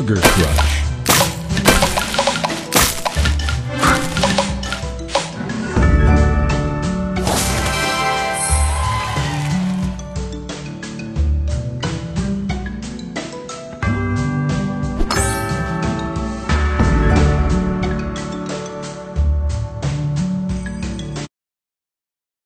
Sugar Crush.